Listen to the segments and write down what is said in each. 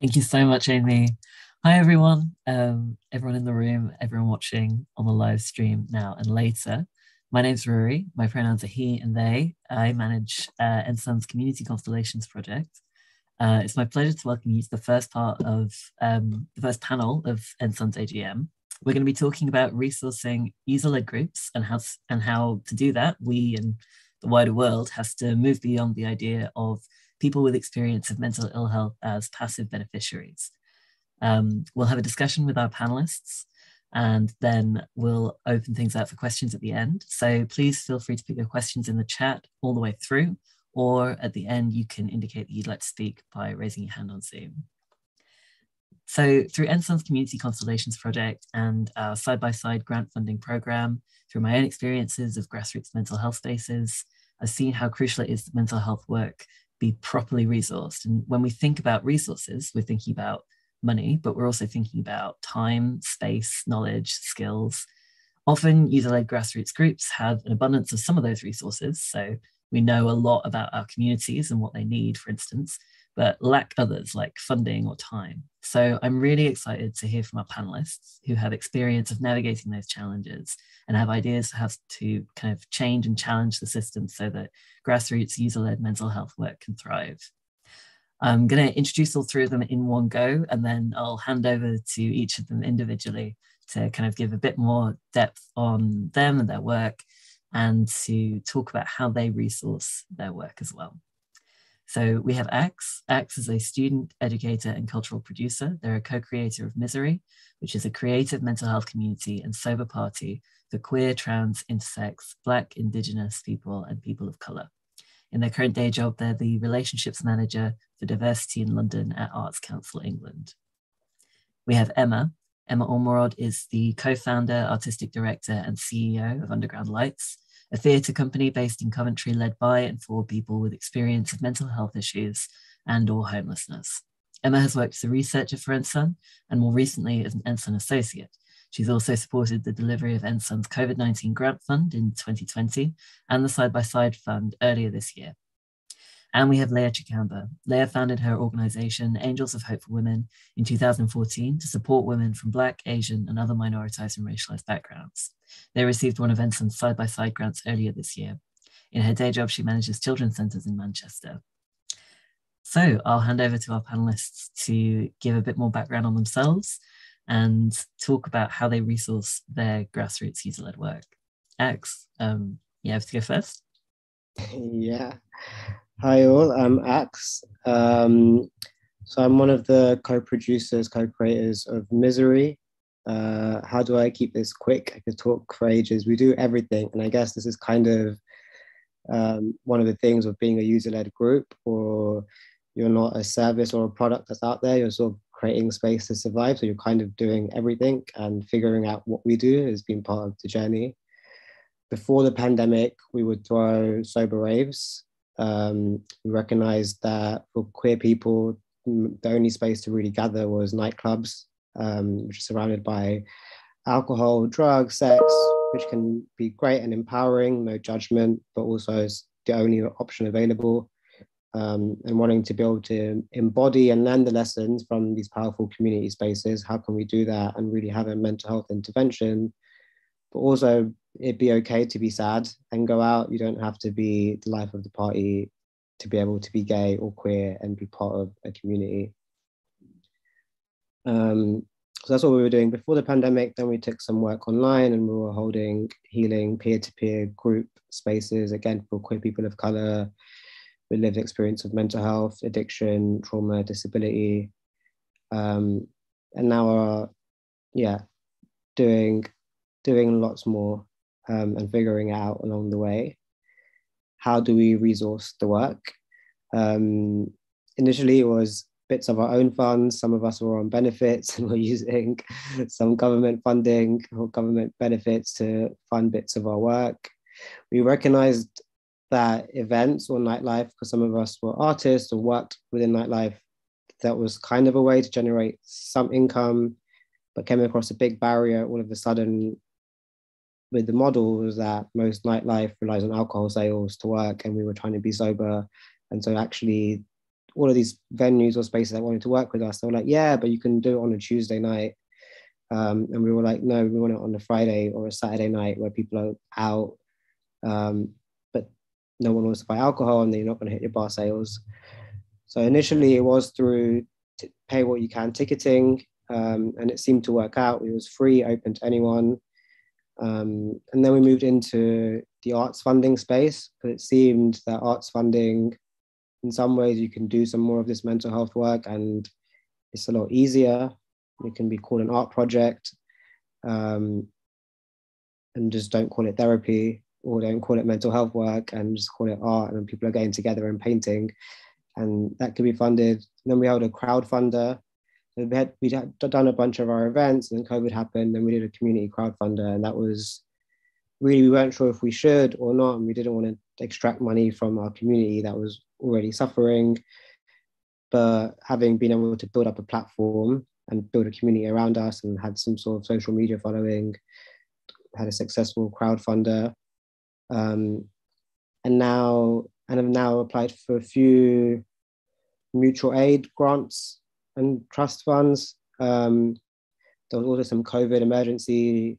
Thank you so much, Amy. Hi, everyone. Um, everyone in the room, everyone watching on the live stream now and later. My name's Rory. My pronouns are he and they. I manage uh, NSUN's Community Constellations project. Uh, it's my pleasure to welcome you to the first part of um, the first panel of NSUN's AGM. We're going to be talking about resourcing user-led groups and how, and how to do that, we and the wider world has to move beyond the idea of people with experience of mental ill health as passive beneficiaries. Um, we'll have a discussion with our panelists and then we'll open things up for questions at the end. So please feel free to put your questions in the chat all the way through, or at the end, you can indicate that you'd like to speak by raising your hand on Zoom. So through NSUN's Community Constellations project and our side-by-side -side grant funding program, through my own experiences of grassroots mental health spaces, I've seen how crucial it is that mental health work be properly resourced. And when we think about resources, we're thinking about money, but we're also thinking about time, space, knowledge, skills. Often user-led grassroots groups have an abundance of some of those resources. So we know a lot about our communities and what they need, for instance, but lack others like funding or time. So I'm really excited to hear from our panelists who have experience of navigating those challenges and have ideas how to kind of change and challenge the system so that grassroots user-led mental health work can thrive. I'm going to introduce all three of them in one go, and then I'll hand over to each of them individually to kind of give a bit more depth on them and their work and to talk about how they resource their work as well. So we have Axe. Axe is a student, educator, and cultural producer. They're a co-creator of Misery, which is a creative mental health community and sober party for queer, trans, intersex, Black, Indigenous people, and people of colour. In their current day job, they're the relationships manager for diversity in London at Arts Council England. We have Emma. Emma Ormerod is the co-founder, artistic director, and CEO of Underground Lights, a theatre company based in Coventry led by and for people with experience of mental health issues and or homelessness. Emma has worked as a researcher for NSUN and more recently as an NSUN associate. She's also supported the delivery of NSUN's COVID-19 grant fund in 2020 and the side-by-side -side fund earlier this year. And we have Leah Chikamba. Leah founded her organization, Angels of Hope for Women, in 2014 to support women from Black, Asian, and other minoritized and racialized backgrounds. They received one of NSUN's side-by-side grants earlier this year. In her day job, she manages children's centres in Manchester. So I'll hand over to our panelists to give a bit more background on themselves and talk about how they resource their grassroots user-led work. Axe, um, you have to go first? Yeah. Hi all, I'm Axe. Um, so I'm one of the co-producers, co-creators of Misery. Uh, how do I keep this quick? I could talk for ages. We do everything, and I guess this is kind of um, one of the things of being a user-led group, or you're not a service or a product that's out there. You're sort of creating space to survive. So you're kind of doing everything, and figuring out what we do has been part of the journey. Before the pandemic, we would throw sober raves um, we recognized that for queer people, the only space to really gather was nightclubs, um, which are surrounded by alcohol, drugs, sex, which can be great and empowering, no judgment, but also is the only option available. Um, and wanting to be able to embody and learn the lessons from these powerful community spaces. How can we do that and really have a mental health intervention, but also it'd be okay to be sad and go out. You don't have to be the life of the party to be able to be gay or queer and be part of a community. Um, so that's what we were doing before the pandemic. Then we took some work online and we were holding healing peer-to-peer group spaces, again, for queer people of color with lived experience of mental health, addiction, trauma, disability. Um, and now are, yeah, doing doing lots more um, and figuring out along the way how do we resource the work. Um, initially, it was bits of our own funds. Some of us were on benefits and we're using some government funding or government benefits to fund bits of our work. We recognized that events or nightlife, because some of us were artists or worked within nightlife, that was kind of a way to generate some income, but came across a big barrier all of a sudden with the model was that most nightlife relies on alcohol sales to work and we were trying to be sober and so actually all of these venues or spaces that wanted to work with us, they were like, yeah, but you can do it on a Tuesday night. Um, and we were like, no, we want it on a Friday or a Saturday night where people are out. Um, but no one wants to buy alcohol and then you're not going to hit your bar sales. So initially it was through pay what you can ticketing, um, and it seemed to work out. It was free, open to anyone. Um, and then we moved into the arts funding space but it seemed that arts funding, in some ways, you can do some more of this mental health work and it's a lot easier. It can be called an art project um, and just don't call it therapy or don't call it mental health work and just call it art and people are getting together and painting and that could be funded. And then we held a crowdfunder we had we had done a bunch of our events, and then COVID happened, and we did a community crowdfunder, and that was really we weren't sure if we should or not, and we didn't want to extract money from our community that was already suffering. But having been able to build up a platform and build a community around us, and had some sort of social media following, had a successful crowdfunder, um, and now and have now applied for a few mutual aid grants and trust funds. Um, there was also some COVID emergency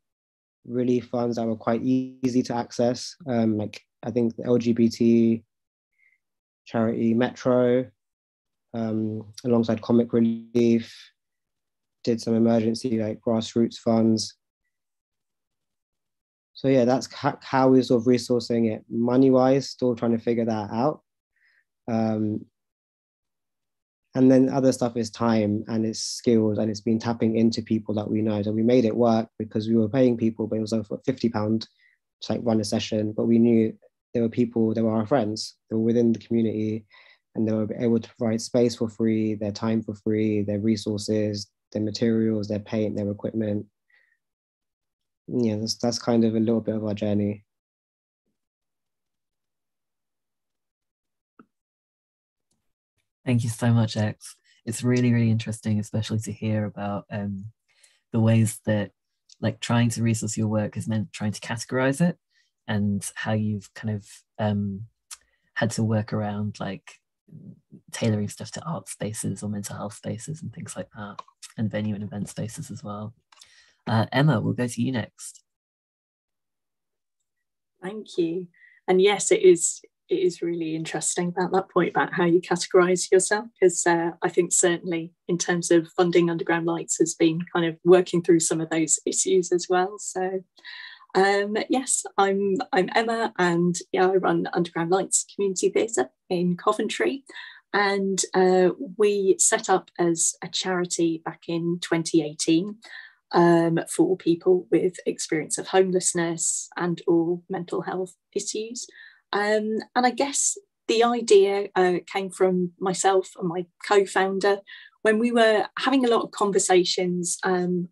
relief funds that were quite easy to access. Um, like I think the LGBT charity Metro, um, alongside Comic Relief, did some emergency like grassroots funds. So yeah, that's how we're sort of resourcing it money wise. Still trying to figure that out. Um, and then other stuff is time and it's skills and it's been tapping into people that we know. So we made it work because we were paying people, but it was over 50 pound to like run a session. But we knew there were people, they were our friends, they were within the community and they were able to provide space for free, their time for free, their resources, their materials, their paint, their equipment. Yeah, that's, that's kind of a little bit of our journey. Thank you so much, Axe. It's really, really interesting, especially to hear about um, the ways that like trying to resource your work has meant trying to categorize it and how you've kind of um, had to work around like tailoring stuff to art spaces or mental health spaces and things like that, and venue and event spaces as well. Uh, Emma, we'll go to you next. Thank you. And yes, it is it is really interesting about that point about how you categorize yourself because uh, i think certainly in terms of funding underground lights has been kind of working through some of those issues as well. So um, yes i'm i'm emma and yeah i run underground lights community theatre in coventry. And uh, we set up as a charity back in 2018 um, for people with experience of homelessness and or mental health issues um, and I guess the idea uh, came from myself and my co founder when we were having a lot of conversations um,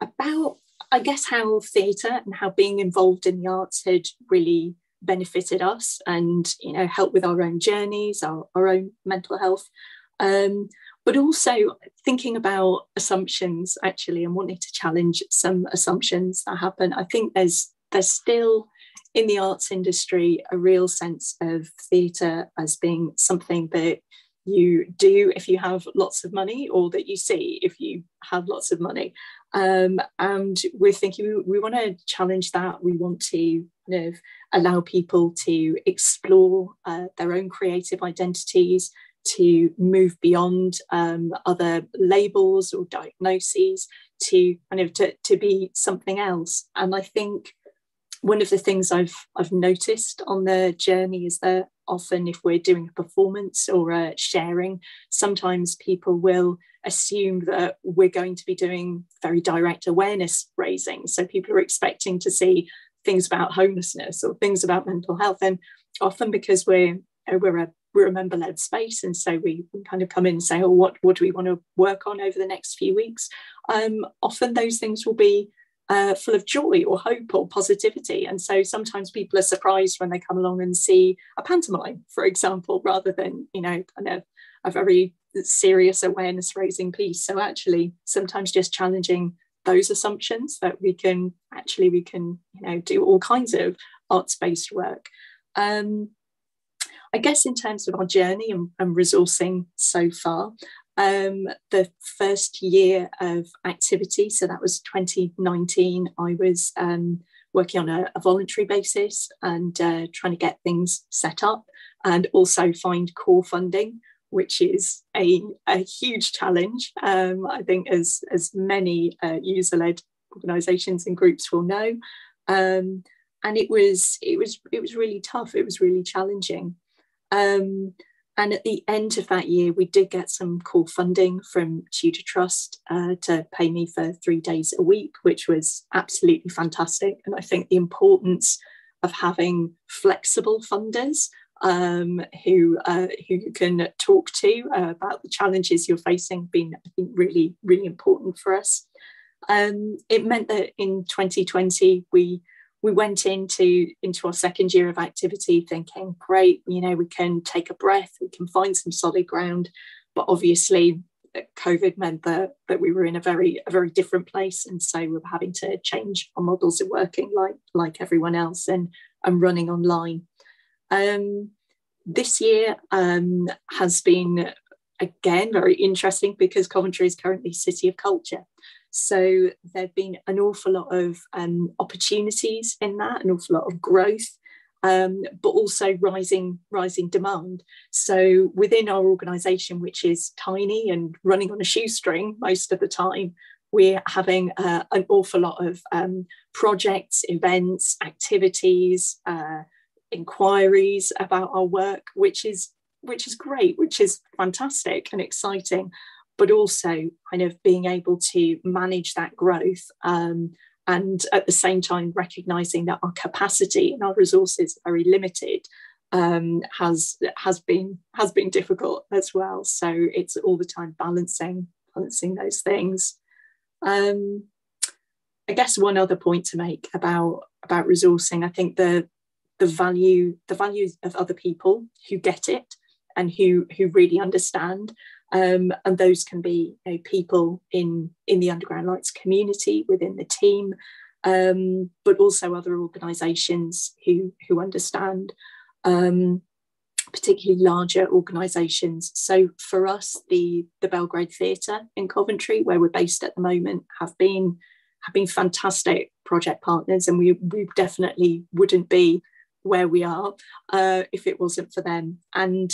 about, I guess, how theatre and how being involved in the arts had really benefited us and you know helped with our own journeys our, our own mental health. Um, but also thinking about assumptions actually and wanting to challenge some assumptions that happen. I think there's there's still in the arts industry a real sense of theatre as being something that you do if you have lots of money or that you see if you have lots of money. Um, and we're thinking we, we want to challenge that. We want to kind of allow people to explore uh, their own creative identities to move beyond um, other labels or diagnoses to kind of to, to be something else. And i think one of the things I've I've noticed on the journey is that often if we're doing a performance or a sharing, sometimes people will assume that we're going to be doing very direct awareness raising. So people are expecting to see things about homelessness or things about mental health, and often because we're we're a we're a member led space, and so we, we kind of come in and say, "Oh, what what do we want to work on over the next few weeks?" Um, often those things will be uh, full of joy or hope or positivity. And so sometimes people are surprised when they come along and see a pantomime, for example, rather than, you know, kind of a very serious awareness raising piece. So actually, sometimes just challenging those assumptions that we can actually we can you know do all kinds of arts based work. Um, I guess in terms of our journey and, and resourcing so far, um, the first year of activity, so that was 2019, I was um, working on a, a, voluntary basis and uh, trying to get things set up and also find core funding, which is a, a huge challenge. Um, I think, as, as many uh, user led organizations and groups will know. Um, and it was it was it was really tough. It was really challenging. Um, and at the end of that year, we did get some core funding from Tudor Trust uh, to pay me for three days a week, which was absolutely fantastic. And I think the importance of having flexible funders um, who uh, who you can talk to uh, about the challenges you're facing been I think really really important for us. Um, it meant that in 2020 we we went into into our second year of activity thinking great you know we can take a breath we can find some solid ground. But obviously covid meant that that we were in a very a very different place and so we were having to change our models of working like like everyone else and and running online. Um, this year um, has been again very interesting because coventry is currently city of culture so there have been an awful lot of um, opportunities in that, an awful lot of growth, um, but also rising rising demand. So within our organisation, which is tiny and running on a shoestring most of the time, we're having uh, an awful lot of um, projects, events, activities, uh, inquiries about our work, which is which is great, which is fantastic and exciting but also kind of being able to manage that growth um, and at the same time recognizing that our capacity and our resources are very limited um, has has been has been difficult as well. So it's all the time balancing balancing those things. Um, I guess one other point to make about about resourcing, I think the the value the values of other people who get it and who who really understand um, and those can be you know, people in, in the Underground Lights community, within the team, um, but also other organisations who, who understand, um, particularly larger organisations. So for us, the, the Belgrade Theatre in Coventry, where we're based at the moment, have been have been fantastic project partners, and we, we definitely wouldn't be where we are uh, if it wasn't for them. And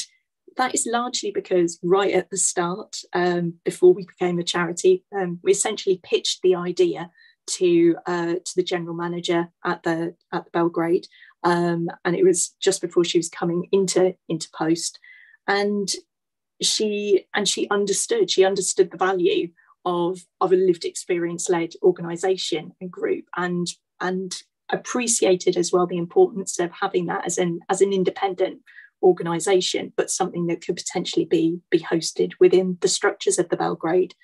that is largely because right at the start, um, before we became a charity, um, we essentially pitched the idea to uh, to the general manager at the at the Belgrade, um, and it was just before she was coming into into post, and she and she understood she understood the value of of a lived experience led organisation and group, and and appreciated as well the importance of having that as an as an independent organisation, but something that could potentially be, be hosted within the structures of the Belgrade.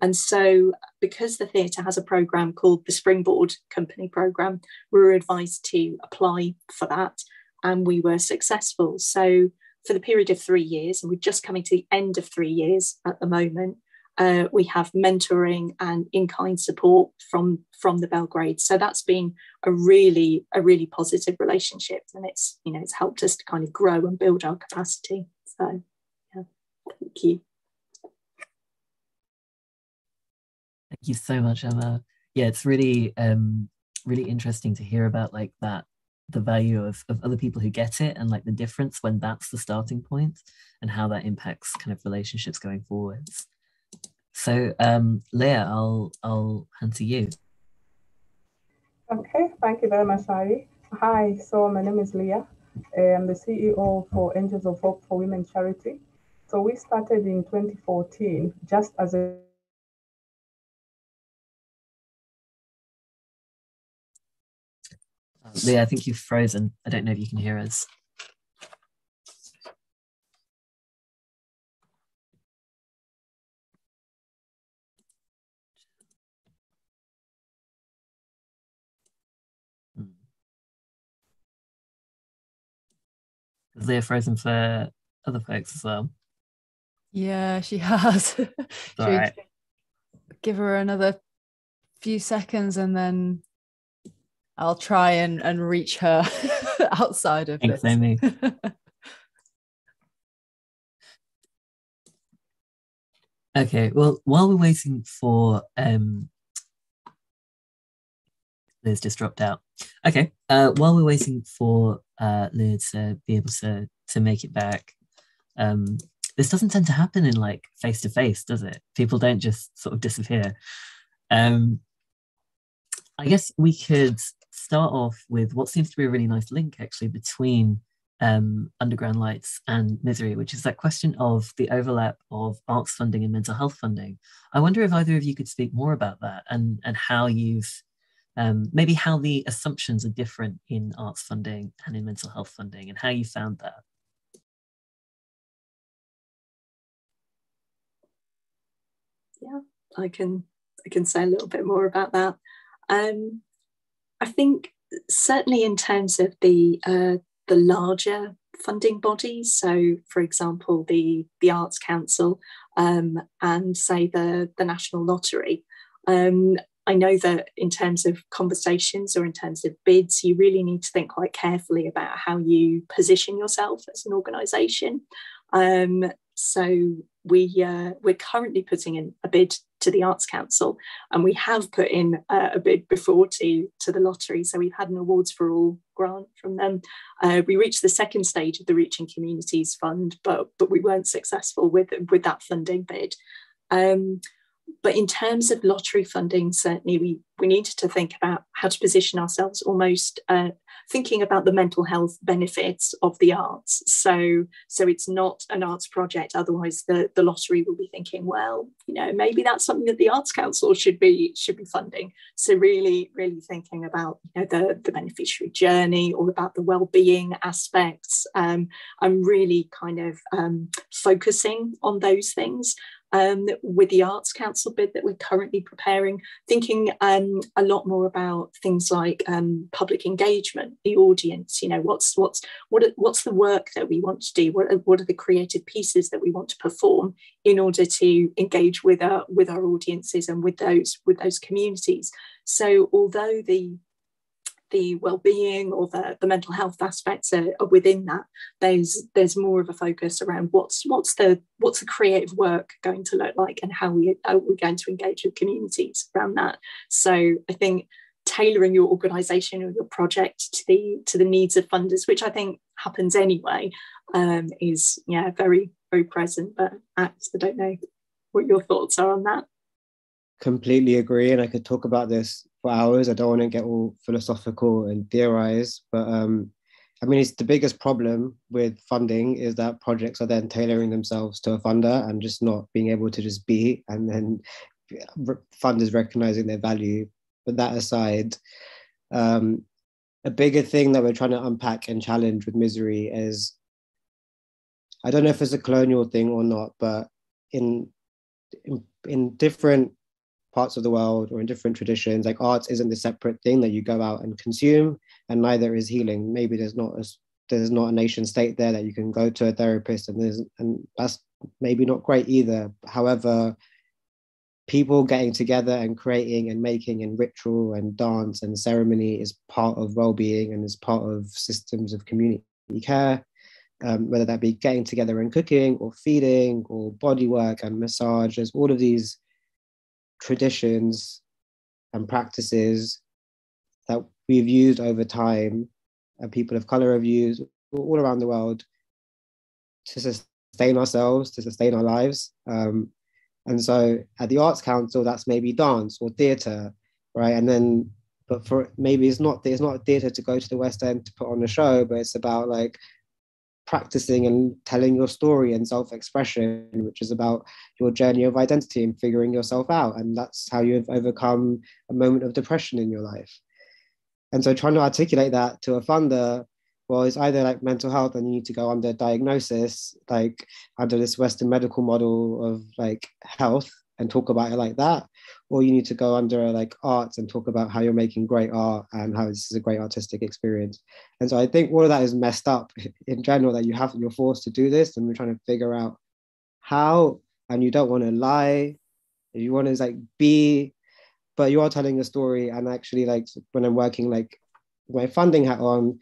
And so, because the theatre has a programme called the Springboard Company Programme, we were advised to apply for that, and we were successful. So, for the period of three years, and we're just coming to the end of three years at the moment, uh, we have mentoring and in-kind support from from the Belgrade. So that's been a really a really positive relationship, and it's you know it's helped us to kind of grow and build our capacity. So yeah, thank you. Thank you so much, Emma. Yeah, it's really um, really interesting to hear about like that the value of, of other people who get it and like the difference when that's the starting point and how that impacts kind of relationships going forwards. So, um, Leah, I'll I'll hand to you. Okay, thank you very much, Harry. Hi, so my name is Leah. I'm the CEO for Angels of Hope for Women Charity. So we started in 2014 just as a Leah, I think you've frozen. I don't know if you can hear us. they're frozen for other folks as well. Yeah, she has. All right. Give her another few seconds and then I'll try and, and reach her outside of Thanks, this. Amy. okay, well, while we're waiting for um Liz just dropped out. Okay, uh, while we're waiting for uh, to be able to to make it back, um, this doesn't tend to happen in like face to face, does it? People don't just sort of disappear. Um, I guess we could start off with what seems to be a really nice link actually between um, underground lights and misery, which is that question of the overlap of arts funding and mental health funding. I wonder if either of you could speak more about that and and how you've um, maybe how the assumptions are different in arts funding and in mental health funding and how you found that. Yeah, I can I can say a little bit more about that. Um, I think certainly in terms of the uh, the larger funding bodies, so for example the the Arts Council um, and say the the National Lottery. Um, I know that in terms of conversations or in terms of bids, you really need to think quite carefully about how you position yourself as an organisation. Um, so we uh, we're currently putting in a bid to the Arts Council, and we have put in uh, a bid before to to the lottery. So we've had an awards for all grant from them. Uh, we reached the second stage of the Reaching Communities Fund, but but we weren't successful with with that funding bid. Um, but in terms of lottery funding, certainly we, we needed to think about how to position ourselves almost uh, thinking about the mental health benefits of the arts. So, so it's not an arts project. Otherwise, the, the lottery will be thinking, well, you know, maybe that's something that the Arts Council should be should be funding. So really, really thinking about you know the, the beneficiary journey, all about the well-being aspects. Um, I'm really kind of um, focusing on those things um, with the Arts Council bid that we're currently preparing, thinking um, a lot more about things like um, public engagement, the audience. You know, what's what's what what's the work that we want to do? What are, what are the creative pieces that we want to perform in order to engage with our with our audiences and with those with those communities? So, although the the well-being or the, the mental health aspects are, are, within that there's there's more of a focus around what's what's the what's the creative work going to look like and how we are we going to engage with communities around that. So i think tailoring your organization or your project to the to the needs of funders which i think happens anyway um, is yeah very very present. But i don't know what your thoughts are on that. Completely agree and i could talk about this hours. I don't want to get all philosophical and theorize, but um, I mean, it's the biggest problem with funding is that projects are then tailoring themselves to a funder and just not being able to just be, and then funders recognizing their value. But that aside, um, a bigger thing that we're trying to unpack and challenge with misery is I don't know if it's a colonial thing or not, but in in, in different parts of the world or in different traditions like arts isn't the separate thing that you go out and consume and neither is healing. Maybe there's not a there's not a nation state there that you can go to a therapist and there's and that's maybe not great either. However people getting together and creating and making and ritual and dance and ceremony is part of well-being and is part of systems of community care. Um, whether that be getting together and cooking or feeding or body work and massage there's all of these traditions and practices that we've used over time and people of color have used all around the world to sustain ourselves, to sustain our lives. Um, and so at the Arts Council, that's maybe dance or theatre, right? And then, but for maybe it's not it's not theatre to go to the West End to put on a show, but it's about like practicing and telling your story and self-expression which is about your journey of identity and figuring yourself out. And that's how you've overcome a moment of depression in your life. And so trying to articulate that to a funder well it's either like mental health and you need to go under diagnosis like under this western medical model of like health and talk about it like that or you need to go under like arts and talk about how you're making great art and how this is a great artistic experience. And so i think all of that is messed up in general that you have you're forced to do this and we're trying to figure out how and you don't want to lie. You want to like be but you are telling a story. And actually like when i'm working like my funding hat on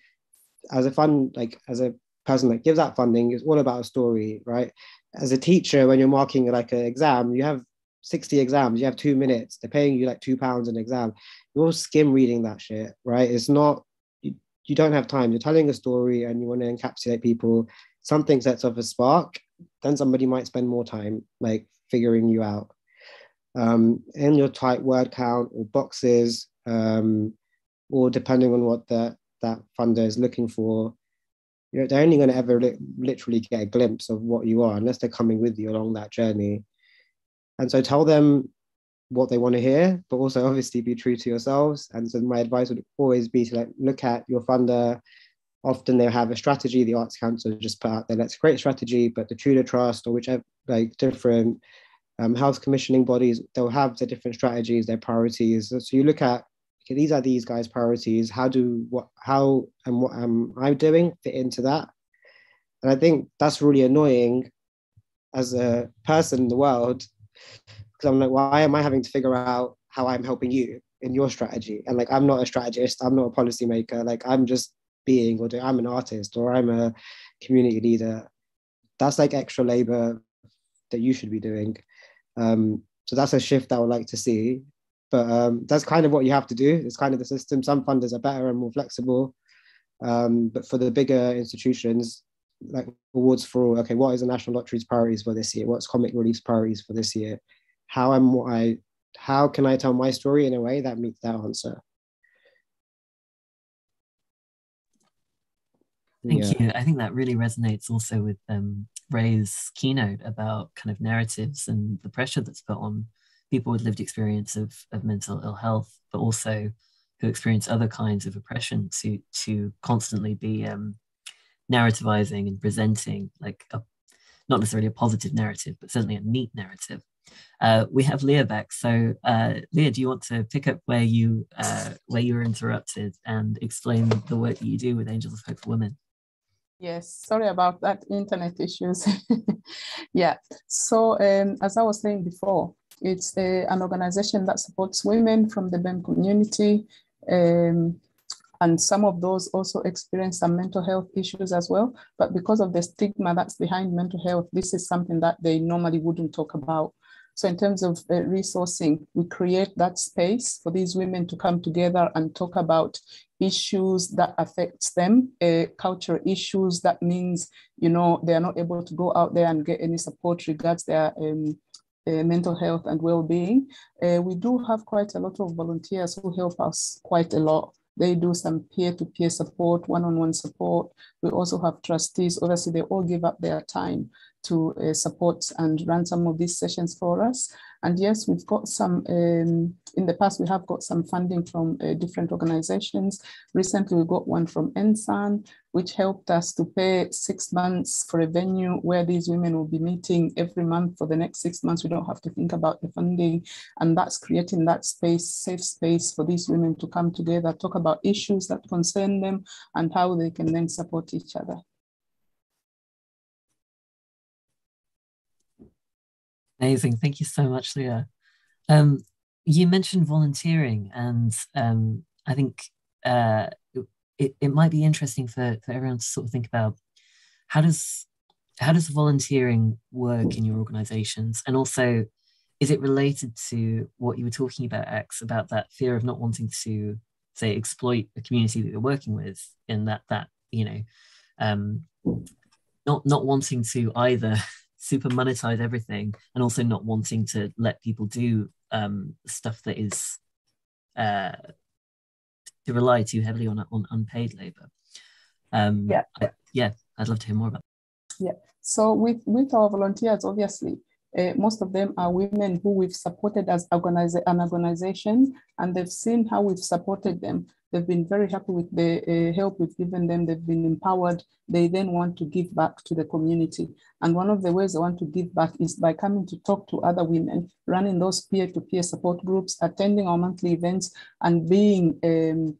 as a fund like as a person that gives that funding it's all about a story right? As a teacher, when you're marking like an exam, you have 60 exams, you have two minutes, they're paying you like two pounds an exam. You're skim reading that shit, right? It's not, you, you don't have time. You're telling a story and you want to encapsulate people. Something sets off a spark, then somebody might spend more time like figuring you out. Um, in your tight word count or boxes, um, or depending on what that that funder is looking for, you're, they're only going to ever li- literally get a glimpse of what you are unless they're coming with you along that journey. And so tell them what they want to hear, but also obviously be true to yourselves. And so my advice would always be to like look at your funder. Often they'll have a strategy. The Arts Council just put out there, let's create strategy, but the Tudor Trust or whichever like different um, health commissioning bodies, they'll have their different strategies, their priorities. So you look at okay, these are these guys' priorities. How do what how and what am I doing fit into that? And I think that's really annoying as a person in the world because I'm like, why am I having to figure out how I'm helping you in your strategy? And like, I'm not a strategist, I'm not a policymaker. Like, I'm just being or I'm an artist or I'm a community leader. That's like extra labor that you should be doing. Um, so that's a shift I would like to see. But um, that's kind of what you have to do. It's kind of the system. Some funders are better and more flexible. Um, but for the bigger institutions, like awards for all, okay, what is the National Lottery's priorities for this year? What's Comic Relief's priorities for this year? How am I, how can I tell my story in a way that meets that answer? Thank yeah. you. I think that really resonates also with um, Ray's keynote about kind of narratives and the pressure that's put on people with lived experience of, of mental ill health, but also who experience other kinds of oppression to to constantly be um, narrativizing and presenting like a not necessarily a positive narrative, but certainly a neat narrative. Uh, we have Leah back. So uh, Leah, do you want to pick up where you uh, where you were interrupted and explain the work that you do with Angels of Hope for Women? Yes, sorry about that internet issues. yeah, so um, as I was saying before, it's a, an organization that supports women from the BEM community. Um, and some of those also experience some mental health issues as well. But because of the stigma that's behind mental health, this is something that they normally wouldn't talk about. So in terms of uh, resourcing, we create that space for these women to come together and talk about issues that affects them, uh, cultural issues. That means, you know, they are not able to go out there and get any support regards their um, uh, mental health and well-being. Uh, we do have quite a lot of volunteers who help us quite a lot. They do some peer-to-peer support, one-on-one support. We also have trustees. Obviously, they all give up their time to uh, support and run some of these sessions for us. And yes, we've got some, um, in the past, we have got some funding from uh, different organizations. Recently, we got one from NSUN, which helped us to pay six months for a venue where these women will be meeting every month for the next six months. We don't have to think about the funding. And that's creating that space, safe space for these women to come together, talk about issues that concern them and how they can then support each other. Amazing. Thank you so much, Leah. Um, you mentioned volunteering, and um, I think uh, it, it might be interesting for, for everyone to sort of think about how does how does volunteering work in your organizations and also is it related to what you were talking about Axe about that fear of not wanting to say exploit a community that you're working with in that that you know um not not wanting to either super monetize everything and also not wanting to let people do um, stuff that is uh, to rely too heavily on on unpaid labor. Um, yeah, I, yeah, I'd love to hear more about. That. Yeah, so with with our volunteers, obviously, uh, most of them are women who we've supported as organize, an organization, and they've seen how we've supported them. They've been very happy with the uh, help we've given them. They've been empowered. They then want to give back to the community. And one of the ways they want to give back is by coming to talk to other women, running those peer-to-peer support groups, attending our monthly events, and being um,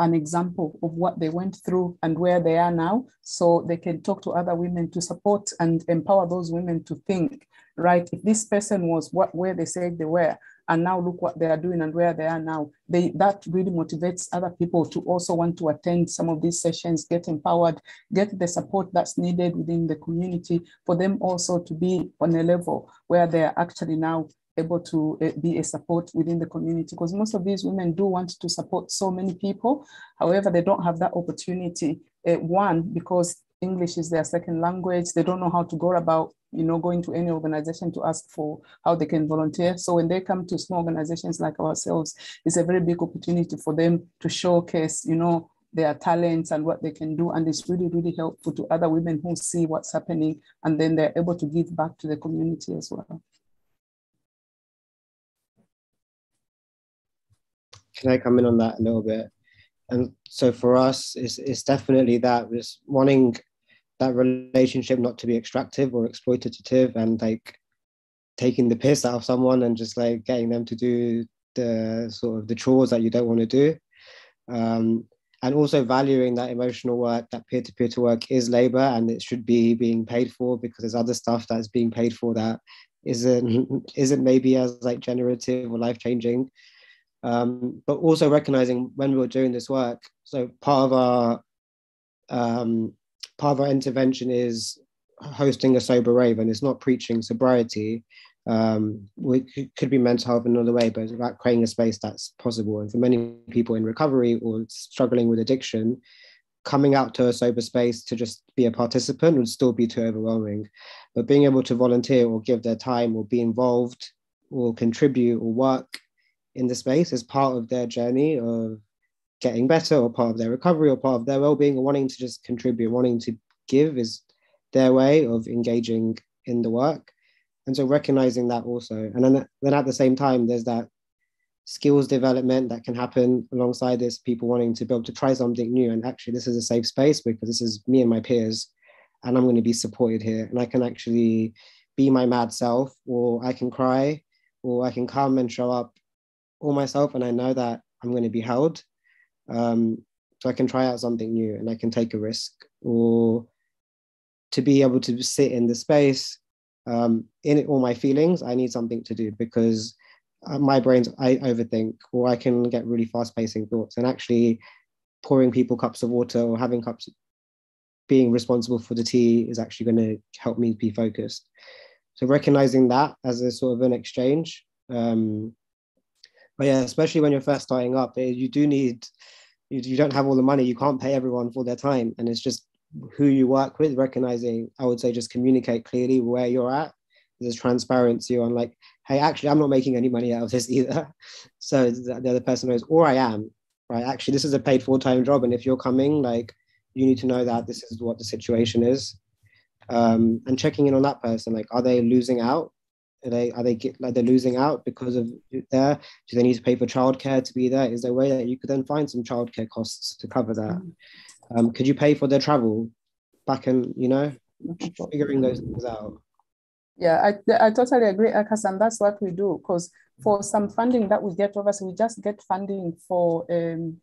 an example of what they went through and where they are now so they can talk to other women to support and empower those women to think right? If this person was what where they said they were, and now look what they are doing and where they are now, they that really motivates other people to also want to attend some of these sessions, get empowered, get the support that's needed within the community for them also to be on a level where they are actually now able to uh, be a support within the community because most of these women do want to support so many people. However, they don't have that opportunity. Uh, one, because English is their second language. They don't know how to go about, you know, going to any organization to ask for how they can volunteer. So when they come to small organizations like ourselves, it's a very big opportunity for them to showcase, you know, their talents and what they can do. And it's really, really helpful to other women who see what's happening and then they're able to give back to the community as well. Can I come in on that a little bit? And so for us, it's, it's definitely that, just wanting that relationship not to be extractive or exploitative and like taking the piss out of someone and just like getting them to do the sort of the chores that you don't want to do. Um, and also valuing that emotional work that peer-to-peer to work is labor and it should be being paid for because there's other stuff that's being paid for that isn't isn't maybe as like generative or life-changing. Um, but also recognizing when we were doing this work so part of our um, part of our intervention is hosting a sober rave, and it's not preaching sobriety. Um, which could be mental health in another way, but it's about creating a space that's possible. And for many people in recovery or struggling with addiction, coming out to a sober space to just be a participant would still be too overwhelming. But being able to volunteer or give their time or be involved or contribute or work in the space is part of their journey of getting better or part of their recovery or part of their well-being or wanting to just contribute wanting to give is their way of engaging in the work. And so recognizing that also. And then, then at the same time there's that skills development that can happen alongside this people wanting to be able to try something new. And actually this is a safe space because this is me and my peers and i'm going to be supported here. And i can actually be my mad self or i can cry or i can come and show up all myself and i know that i'm going to be held um, so I can try out something new and I can take a risk. Or to be able to sit in the space um, in all my feelings I need something to do because uh, my brain's I overthink or I can get really fast pacing thoughts. And actually pouring people cups of water or having cups being responsible for the tea is actually going to help me be focused. So recognizing that as a sort of an exchange um, but yeah especially when you're first starting up you do need you, you don't have all the money you can't pay everyone for their time. And it's just who you work with recognizing i would say just communicate clearly where you're at. There's transparency on like hey actually i'm not making any money out of this either. So the other person knows or i am right? Actually this is a paid full-time job and if you're coming like you need to know that this is what the situation is. Um, and checking in on that person like are they losing out are they are they get like they're losing out because of there? Do they need to pay for childcare to be there? Is there a way that you could then find some childcare costs to cover that? Mm. Um, could you pay for their travel back and you know figuring those things out? Yeah, I, I totally agree, Akas, and that's what we do. Because for some funding that we get, obviously, we just get funding for um,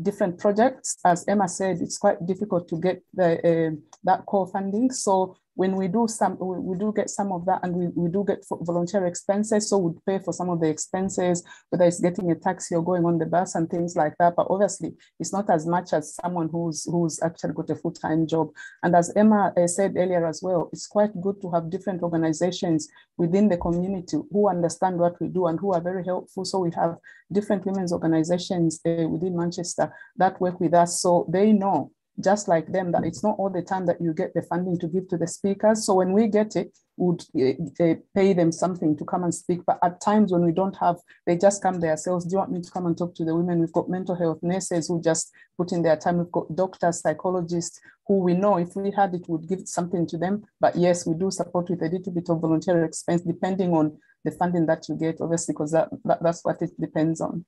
different projects. As Emma said, it's quite difficult to get the uh, that core funding. So when we do some, we, we do get some of that and we, we do get volunteer expenses. So we'd pay for some of the expenses, whether it's getting a taxi or going on the bus and things like that. But obviously it's not as much as someone who's, who's actually got a full-time job. And as Emma uh, said earlier as well, it's quite good to have different organizations within the community who understand what we do and who are very helpful. So we have different women's organizations uh, within Manchester that work with us. So they know just like them, that it's not all the time that you get the funding to give to the speakers. So when we get it, would uh, pay them something to come and speak. But at times when we don't have, they just come themselves. Do you want me to come and talk to the women? We've got mental health nurses who just put in their time. We've got doctors, psychologists who we know if we had it would give something to them. But yes, we do support with a little bit of volunteer expense depending on the funding that you get, obviously, because that, that that's what it depends on.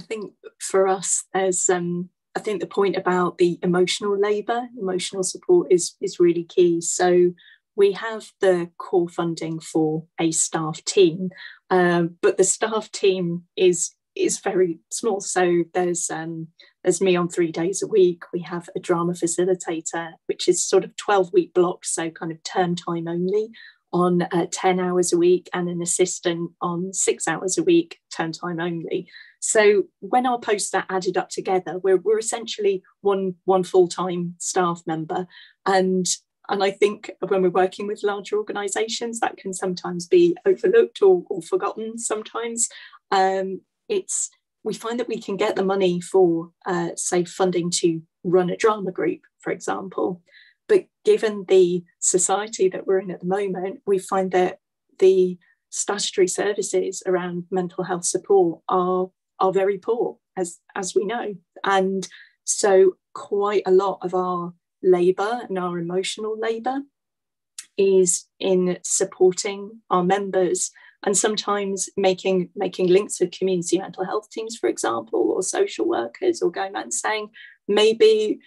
I think for us, there's um, I think the point about the emotional labour, emotional support is is really key. So we have the core funding for a staff team, um, but the staff team is is very small. So there's um, there's me on three days a week. We have a drama facilitator, which is sort of 12 week blocks, so kind of term time only on uh, 10 hours a week and an assistant on six hours a week, term time only. So when our posts are added up together, we're, we're essentially one, one full-time staff member. And, and I think when we're working with larger organizations, that can sometimes be overlooked or, or forgotten sometimes. Um, it's we find that we can get the money for, uh, say, funding to run a drama group, for example. But given the society that we're in at the moment, we find that the statutory services around mental health support are, are very poor, as, as we know. And so, quite a lot of our labour and our emotional labour is in supporting our members and sometimes making making links with community mental health teams for example or social workers or going out and saying maybe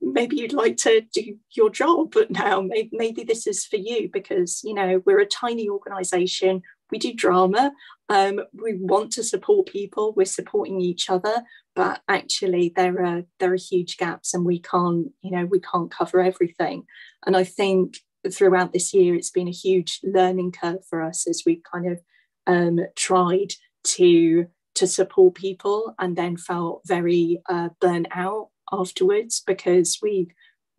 maybe you'd like to do your job but now maybe, maybe this is for you because you know we're a tiny organization. We do drama. Um, we want to support people. We're supporting each other but actually there are there are huge gaps and we can't you know we can't cover everything. And i think throughout this year, it's been a huge learning curve for us as we kind of um, tried to to support people and then felt very uh, burnt out afterwards because we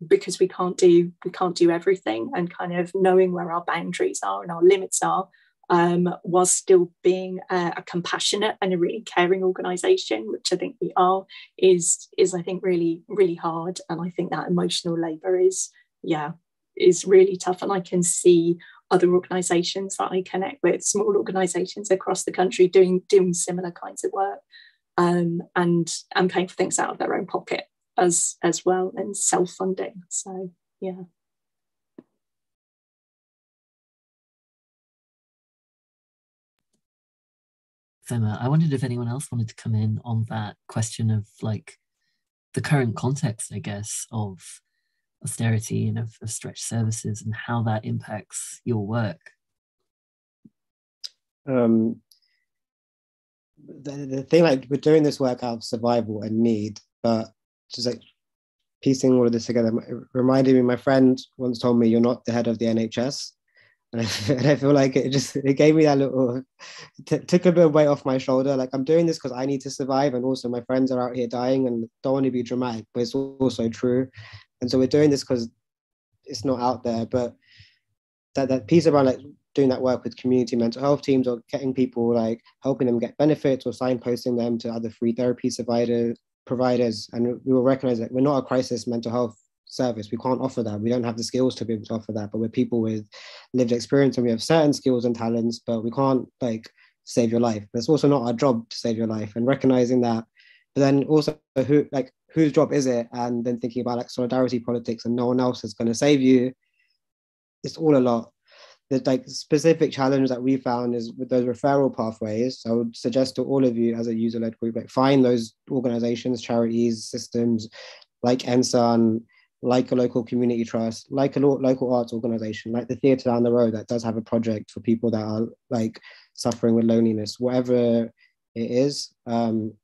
because we can't do we can't do everything and kind of knowing where our boundaries are and our limits are um, while still being a, a, compassionate and a really caring organization which i think we are is is i think really really hard and i think that emotional labor is yeah is really tough. And I can see other organisations that I connect with, small organisations across the country doing doing similar kinds of work, um, and and paying for things out of their own pocket as as well and self funding. So yeah. Fema, I wondered if anyone else wanted to come in on that question of like the current context, I guess, of austerity and of, of stretched services and how that impacts your work? Um, the, the thing like we're doing this work out of survival and need, but just like piecing all of this together, reminded me, my friend once told me, you're not the head of the NHS. And I, and I feel like it just, it gave me that little, t- took a bit of weight off my shoulder. Like I'm doing this because I need to survive. And also my friends are out here dying and don't want to be dramatic, but it's also true and so we're doing this because it's not out there but that, that piece around like doing that work with community mental health teams or getting people like helping them get benefits or signposting them to other free therapy providers providers and we will recognize that we're not a crisis mental health service we can't offer that we don't have the skills to be able to offer that but we're people with lived experience and we have certain skills and talents but we can't like save your life but it's also not our job to save your life and recognizing that but then also who like whose job is it? And then thinking about like solidarity politics and no one else is going to save you. It's all a lot. The like specific challenge that we found is with those referral pathways. So I would suggest to all of you as a user-led group, like find those organizations, charities, systems like NSUN, like a local community trust, like a lo- local arts organization, like the theatre down the road that does have a project for people that are like suffering with loneliness, whatever it is. Um,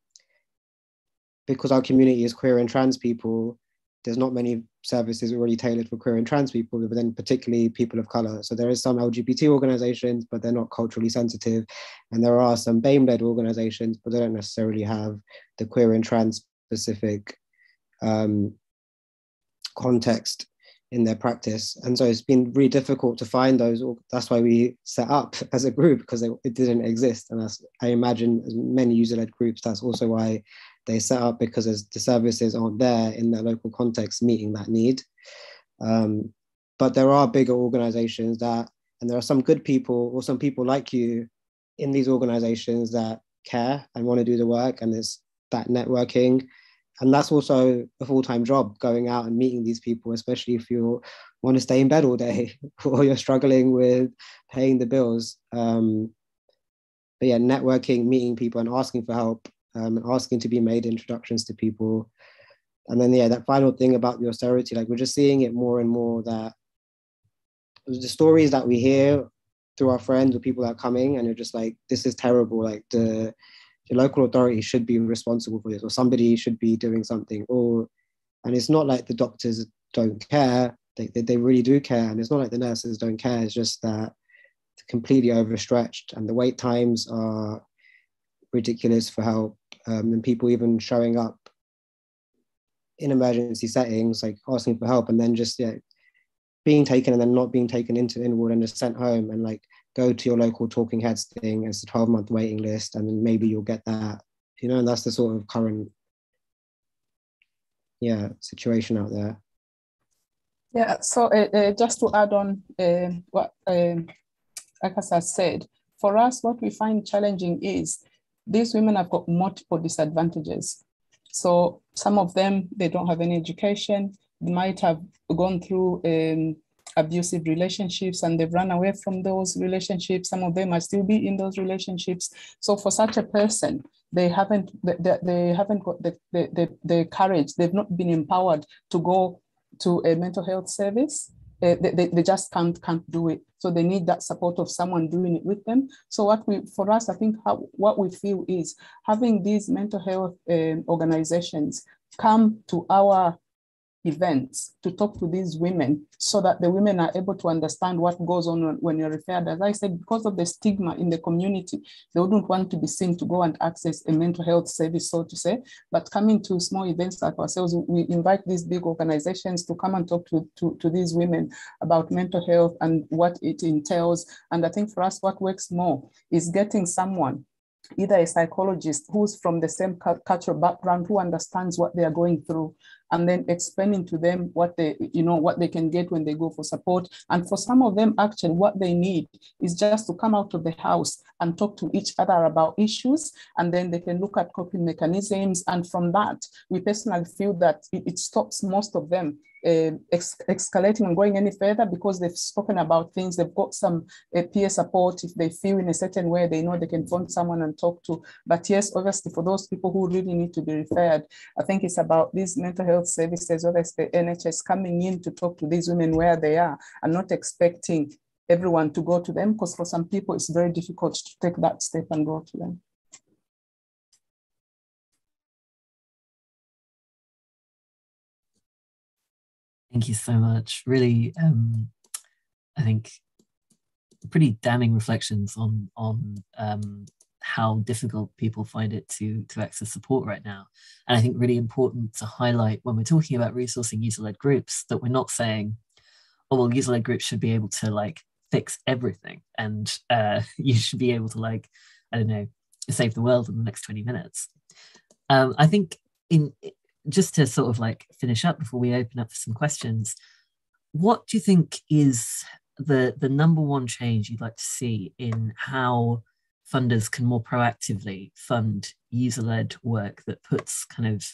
because our community is queer and trans people, there's not many services already tailored for queer and trans people, but then particularly people of color. So there is some LGBT organizations, but they're not culturally sensitive. And there are some BAME-led organizations, but they don't necessarily have the queer and trans specific um, context in their practice. And so it's been really difficult to find those. That's why we set up as a group because it, didn't exist. And that's, I imagine as many user-led groups, that's also why they set up because the services aren't there in their local context meeting that need. Um, but there are bigger organizations that, and there are some good people or some people like you in these organizations that care and want to do the work and there's that networking and that's also a full-time job going out and meeting these people especially if you want to stay in bed all day or you're struggling with paying the bills um, but yeah networking meeting people and asking for help um, asking to be made introductions to people. And then, yeah, that final thing about the austerity, like we're just seeing it more and more that the stories that we hear through our friends or people that are coming and you're just like, this is terrible. Like the, the local authority should be responsible for this, or somebody should be doing something. Or, and it's not like the doctors don't care; they, they, they really do care, and it's not like the nurses don't care. It's just that completely overstretched, and the wait times are ridiculous for help, um, and people even showing up in emergency settings, like asking for help, and then just yeah, being taken and then not being taken into Inward and just sent home, and like go to your local talking heads thing as a 12 month waiting list and then maybe you'll get that you know and that's the sort of current yeah situation out there. Yeah so uh, uh, just to add on uh, what um, Akasa said for us what we find challenging is these women have got multiple disadvantages so some of them they don't have any education they might have gone through um, abusive relationships and they've run away from those relationships. Some of them might still be in those relationships. So for such a person, they haven't they, they haven't got the, the, the, the courage, they've not been empowered to go to a mental health service. They, they, they just can't can't do it. So they need that support of someone doing it with them. So what we for us, I think how, what we feel is having these mental health um, organizations come to our events to talk to these women so that the women are able to understand what goes on when you're referred. As I said, because of the stigma in the community, they wouldn't want to be seen to go and access a mental health service, so to say. But coming to small events like ourselves, we invite these big organizations to come and talk to, to, to these women about mental health and what it entails. And I think for us, what works more is getting someone either a psychologist who's from the same cultural background who understands what they are going through and then explaining to them what they, you know, what they can get when they go for support. And for some of them, actually, what they need is just to come out of the house and talk to each other about issues, and then they can look at coping mechanisms. And from that, we personally feel that it, it stops most of them escalating and going any further because they've spoken about things, they've got some uh, peer support. If they feel in a certain way, they know they can phone someone and talk to. But yes, obviously, for those people who really need to be referred, I think it's about these mental health services, whether it's the NHS coming in to talk to these women where they are and not expecting everyone to go to them because for some people it's very difficult to take that step and go to them. Thank you so much. Really, um, I think pretty damning reflections on on um, how difficult people find it to to access support right now. And I think really important to highlight when we're talking about resourcing user-led groups that we're not saying, oh well, user-led groups should be able to like fix everything, and uh, you should be able to like I don't know save the world in the next twenty minutes. Um, I think in just to sort of like finish up before we open up for some questions, what do you think is the the number one change you'd like to see in how funders can more proactively fund user-led work that puts kind of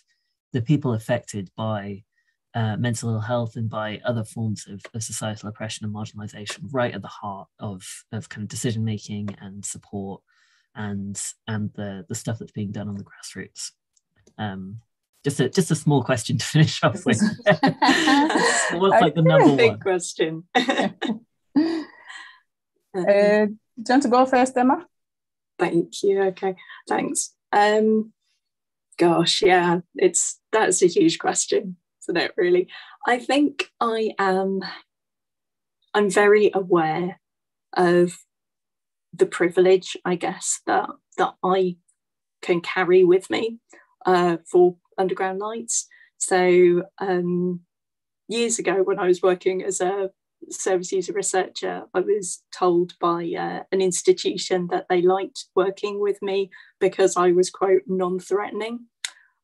the people affected by uh, mental ill health and by other forms of, of, societal oppression and marginalization right at the heart of, of kind of decision making and support and and the the stuff that's being done on the grassroots? Um, just a just a small question to finish off with. What's like the number Big one question? Uh, do you want to go first, Emma? Thank you. Okay, thanks. Um, gosh, yeah, it's that's a huge question, isn't it? Really, I think I am. I'm very aware of the privilege, I guess, that that I can carry with me uh, for underground lights. So um, years ago, when I was working as a service user researcher, I was told by uh, an institution that they liked working with me because I was, quote, non threatening,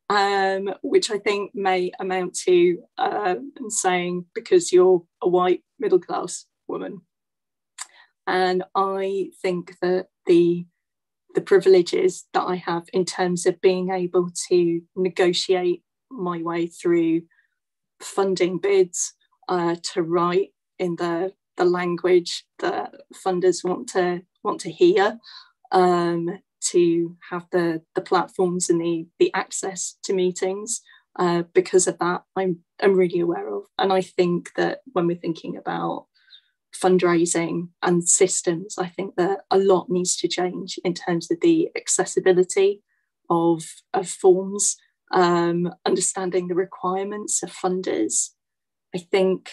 um, which I think may amount to uh, saying because you're a white middle class woman. And I think that the the privileges that I have in terms of being able to negotiate my way through funding bids, uh, to write in the, the language that funders want to want to hear, um, to have the, the platforms and the, the access to meetings. Uh, because of that, I'm, I'm really aware of. And I think that when we're thinking about fundraising and systems, I think that a lot needs to change in terms of the accessibility of, of forms, um, understanding the requirements of funders. I think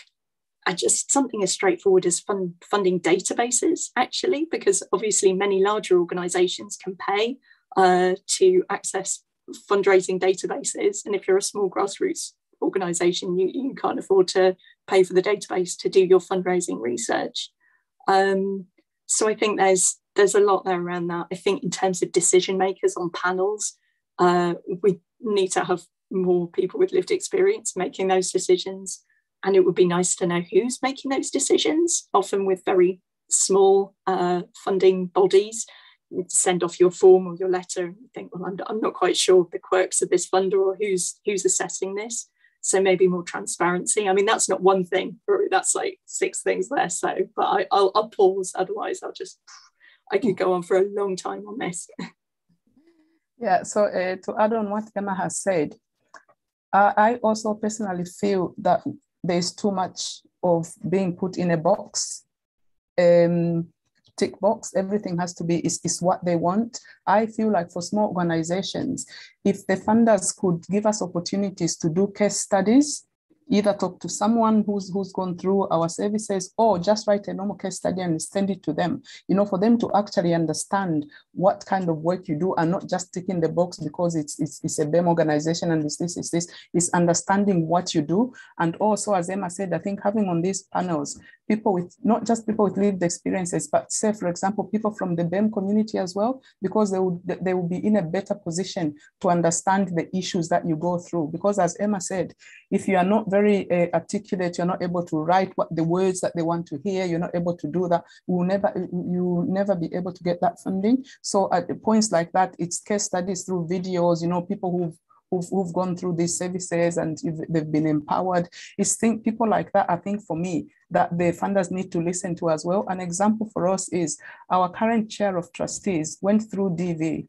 I just something as straightforward as fund, funding databases, actually, because obviously many larger organizations can pay uh, to access fundraising databases. And if you're a small grassroots organization, you, you can't afford to pay for the database to do your fundraising research. Um, so I think there's there's a lot there around that. I think in terms of decision makers on panels, uh, we need to have more people with lived experience making those decisions. And it would be nice to know who's making those decisions, often with very small uh, funding bodies. Send off your form or your letter and think, well, I'm, I'm not quite sure the quirks of this funder or who's who's assessing this. So maybe more transparency. I mean, that's not one thing, that's like six things there. So, but I, I'll, I'll pause. Otherwise, I'll just, I could go on for a long time on this. Yeah, so uh, to add on what Emma has said, uh, I also personally feel that there's too much of being put in a box. Um, tick box, everything has to be is, is what they want. I feel like for small organizations, if the funders could give us opportunities to do case studies either talk to someone who's who's gone through our services or just write a normal case study and send it to them you know for them to actually understand what kind of work you do and not just ticking the box because it's it's, it's a BAME organization and it's this is this is understanding what you do and also as Emma said I think having on these panels people with not just people with lived experiences but say for example people from the BAME community as well because they would they will be in a better position to understand the issues that you go through because as Emma said if you are not very uh, articulate, you're not able to write what the words that they want to hear, you're not able to do that, you will never, you will never be able to get that funding. So at the points like that, it's case studies through videos, you know, people who've Who've, who've, gone through these services and they've been empowered. It's think people like that, I think for me, that the funders need to listen to as well. An example for us is our current chair of trustees went through DV.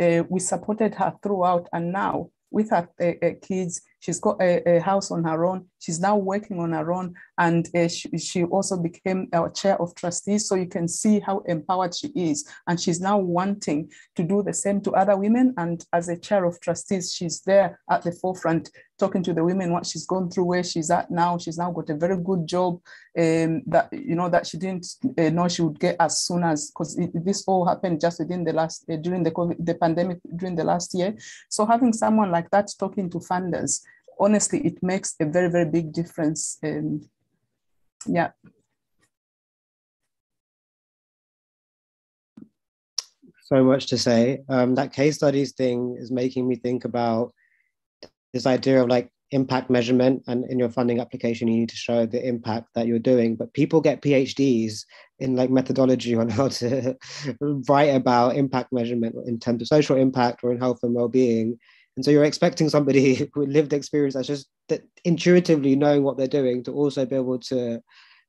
Uh, we supported her throughout and now with her uh, kids, She's got a, a, house on her own. She's now working on her own. And uh, she, she, also became our chair of trustees. So you can see how empowered she is. And she's now wanting to do the same to other women. And as a chair of trustees, she's there at the forefront talking to the women what she's gone through, where she's at now. She's now got a very good job um, that, you know, that she didn't uh, know she would get as soon as, because this all happened just within the last, uh, during the COVID, the pandemic, during the last year. So having someone like that talking to funders honestly, it makes a very, very big difference. Um, yeah. So much to say. Um, that case studies thing is making me think about this idea of like impact measurement and in your funding application you need to show the impact that you're doing but people get phds in like methodology on how to write about impact measurement in terms of social impact or in health and well-being and so you're expecting somebody with lived experience that's just that intuitively knowing what they're doing to also be able to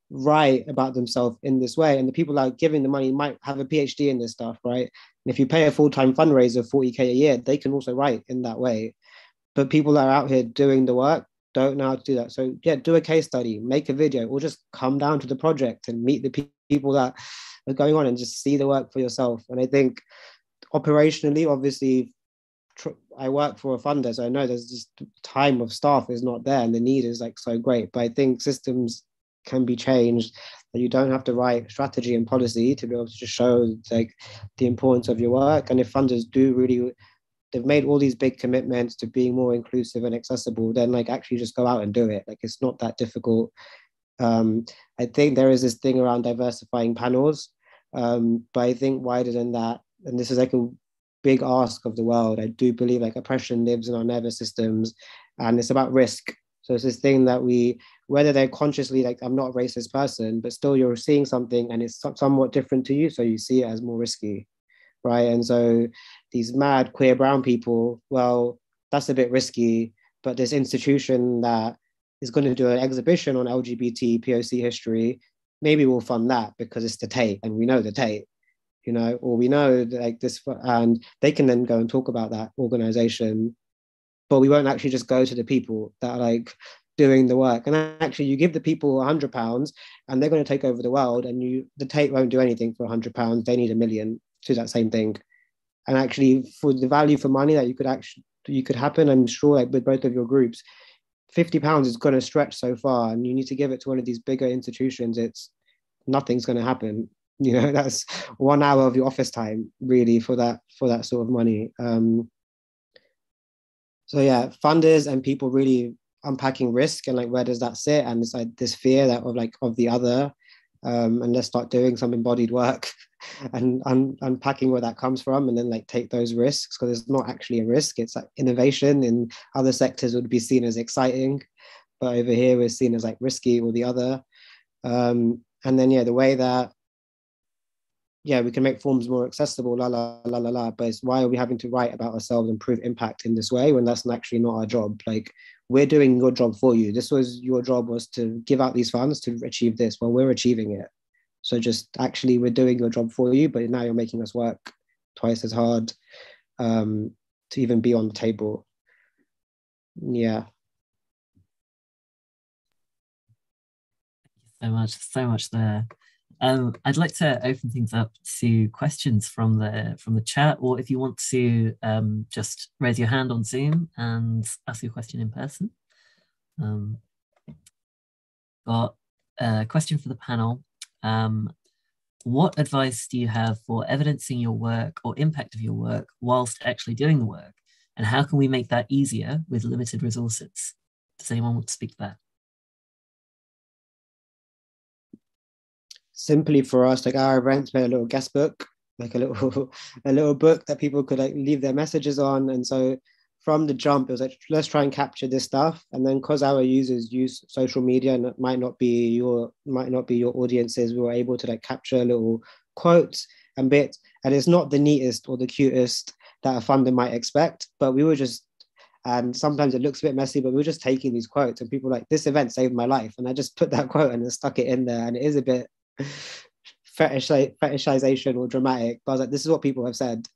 write about themselves in this way. And the people that are giving the money might have a PhD in this stuff, right? And if you pay a full-time fundraiser 40K a year, they can also write in that way. But people that are out here doing the work don't know how to do that. So yeah, do a case study, make a video, or just come down to the project and meet the pe- people that are going on and just see the work for yourself. And I think operationally, obviously, tr- I work for a funder, so I know there's just time of staff is not there, and the need is like so great. But I think systems can be changed that you don't have to write strategy and policy to be able to just show like the importance of your work. And if funders do really they've made all these big commitments to being more inclusive and accessible, then like actually just go out and do it. Like it's not that difficult. Um, I think there is this thing around diversifying panels, um, but I think wider than that, and this is like a big ask of the world. I do believe like oppression lives in our nervous systems and it's about risk. So it's this thing that we, whether they're consciously like, I'm not a racist person, but still you're seeing something and it's somewhat different to you. So you see it as more risky, right? And so these mad queer brown people, well, that's a bit risky, but this institution that is going to do an exhibition on LGBT POC history, maybe we'll fund that because it's the Tate and we know the Tate you know, or we know like this, and they can then go and talk about that organization, but we won't actually just go to the people that are like doing the work. And actually, you give the people a hundred pounds, and they're going to take over the world, and you the Tate won't do anything for a hundred pounds. They need a million to do that same thing. And actually for the value for money that you could actually you could happen i'm sure like with both of your groups 50 pounds is going to stretch so far and you need to give it to one of these bigger institutions it's nothing's going to happen. You know that's one hour of your office time really for that for that sort of money. Um so yeah funders and people really unpacking risk and like where does that sit? And it's like this fear that of like of the other um, and let's start doing some embodied work and un- unpacking where that comes from and then like take those risks because it's not actually a risk it's like innovation in other sectors would be seen as exciting but over here we're seen as like risky or the other um, and then yeah the way that yeah we can make forms more accessible la la la la la but it's why are we having to write about ourselves and prove impact in this way when that's actually not our job like we're doing your job for you. This was your job was to give out these funds to achieve this. Well, we're achieving it. So just actually, we're doing your job for you, but now you're making us work twice as hard um, to even be on the table. Yeah. so much, so much there. Um, I'd like to open things up to questions from the from the chat, or if you want to um, just raise your hand on Zoom and ask your question in person. Um, got a question for the panel. Um, what advice do you have for evidencing your work or impact of your work whilst actually doing the work? And how can we make that easier with limited resources? Does anyone want to speak to that? simply for us, like our events made a little guest book, like a little a little book that people could like leave their messages on. And so from the jump, it was like let's try and capture this stuff. And then because our users use social media and it might not be your might not be your audiences, we were able to like capture little quotes and bits. And it's not the neatest or the cutest that a funder might expect, but we were just and sometimes it looks a bit messy, but we were just taking these quotes and people like this event saved my life. And I just put that quote and then stuck it in there. And it is a bit fetish, fetishization or dramatic. But I was like, this is what people have said.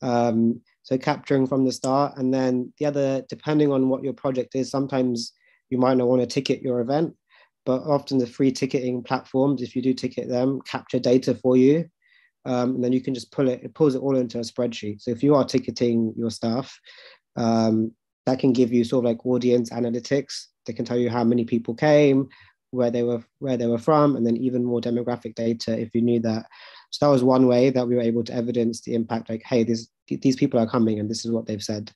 Um, so capturing from the start, and then the other, depending on what your project is, sometimes you might not want to ticket your event, but often the free ticketing platforms, if you do ticket them, capture data for you. Um, and then you can just pull it, it pulls it all into a spreadsheet. So if you are ticketing your stuff, um, that can give you sort of like audience analytics. They can tell you how many people came, where they were where they were from, and then even more demographic data if you knew that. So that was one way that we were able to evidence the impact. Like, hey, these these people are coming, and this is what they've said.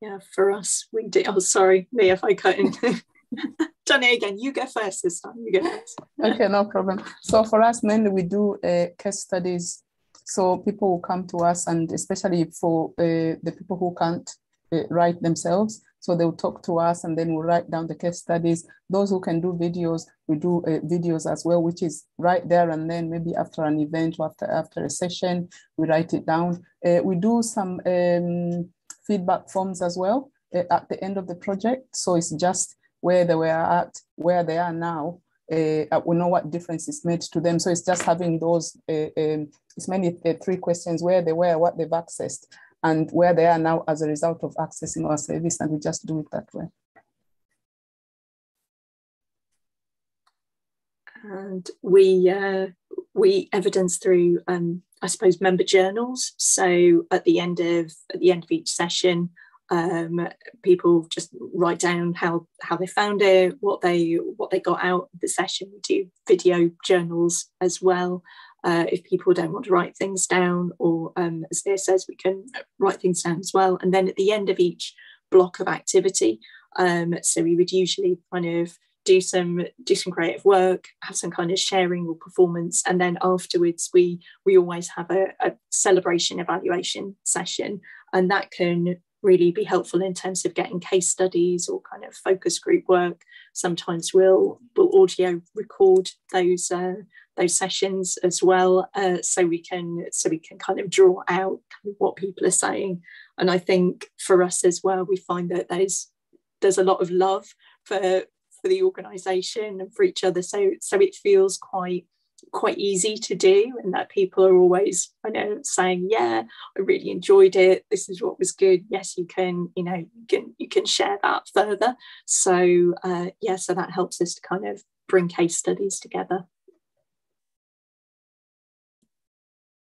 Yeah, for us, we did. Oh, sorry, me if I cut in. Done it again. You go first this time. You go first. okay, no problem. So for us, mainly we do uh, case studies. So people will come to us, and especially for uh, the people who can't uh, write themselves, so they'll talk to us and then we'll write down the case studies. Those who can do videos, we do uh, videos as well, which is right there and then maybe after an event or after, after a session, we write it down. Uh, we do some um, feedback forms as well uh, at the end of the project. So it's just where they were at, where they are now, uh, we know what difference is made to them. So it's just having those, uh, um, it's mainly uh, three questions, where they were, what they've accessed, and where they are now as a result of accessing our service, and we just do it that way. And we uh, we evidence through, um, I suppose, member journals. So at the end of at the end of each session, um, people just write down how how they found it, what they what they got out of the session. We do video journals as well, uh, if people don't want to write things down, or um, as Leah says, we can write things down as well. And then at the end of each block of activity, um, so we would usually kind of do some do some creative work, have some kind of sharing or performance, and then afterwards we we always have a, a celebration evaluation session, and that can really be helpful in terms of getting case studies or kind of focus group work. Sometimes we'll, we'll audio record those uh, those sessions as well, uh, so we can so we can kind of draw out kind of what people are saying. And I think for us as well, we find that there's there's a lot of love for for the organisation and for each other. So so it feels quite quite easy to do and that people are always I know saying yeah I really enjoyed it this is what was good yes you can you know you can you can share that further so uh, yeah so that helps us to kind of bring case studies together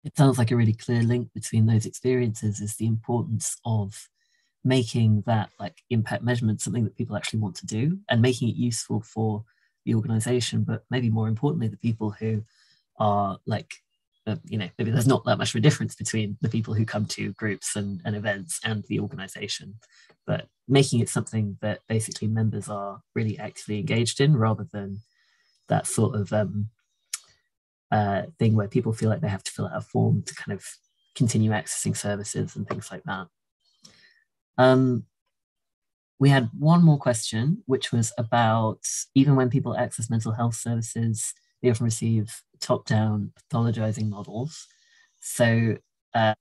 it sounds like a really clear link between those experiences is the importance of making that like impact measurement something that people actually want to do and making it useful for the organization but maybe more importantly the people who are like uh, you know maybe there's not that much of a difference between the people who come to groups and, and events and the organization but making it something that basically members are really actively engaged in rather than that sort of um, uh, thing where people feel like they have to fill out a form to kind of continue accessing services and things like that. Um, we had one more question, which was about even when people access mental health services, they often receive top-down pathologizing models. So uh,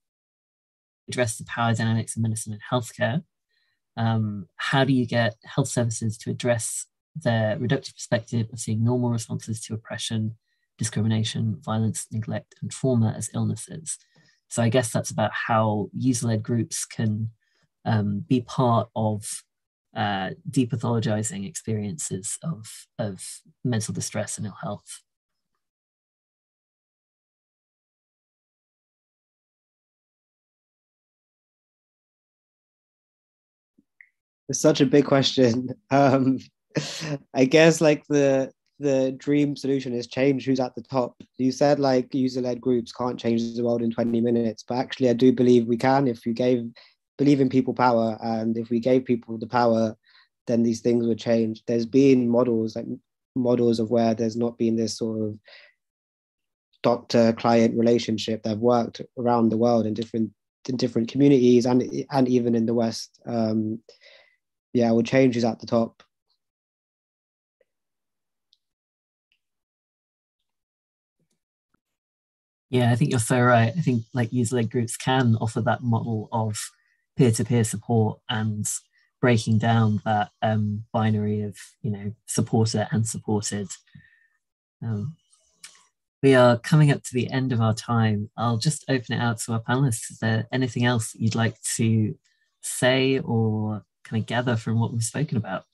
address the power dynamics of medicine and healthcare. Um, how do you get health services to address their reductive perspective of seeing normal responses to oppression, discrimination, violence, neglect, and trauma as illnesses? So I guess that's about how user-led groups can um, be part of uh, depathologizing experiences of, of mental distress and ill health. It's such a big question. Um, I guess like the the dream solution is change who's at the top. You said like user-led groups can't change the world in 20 minutes, but actually I do believe we can if you gave believe in people power and if we gave people the power, then these things would change. There's been models like models of where there's not been this sort of doctor client relationship that have worked around the world in different in different communities and and even in the West. Um, yeah, will change is at the top. Yeah, I think you're so right. I think like user-led groups can offer that model of peer-to-peer support and breaking down that um, binary of you know supporter and supported. Um, we are coming up to the end of our time. I'll just open it out to our panelists. Is there anything else you'd like to say or kind of gather from what we've spoken about?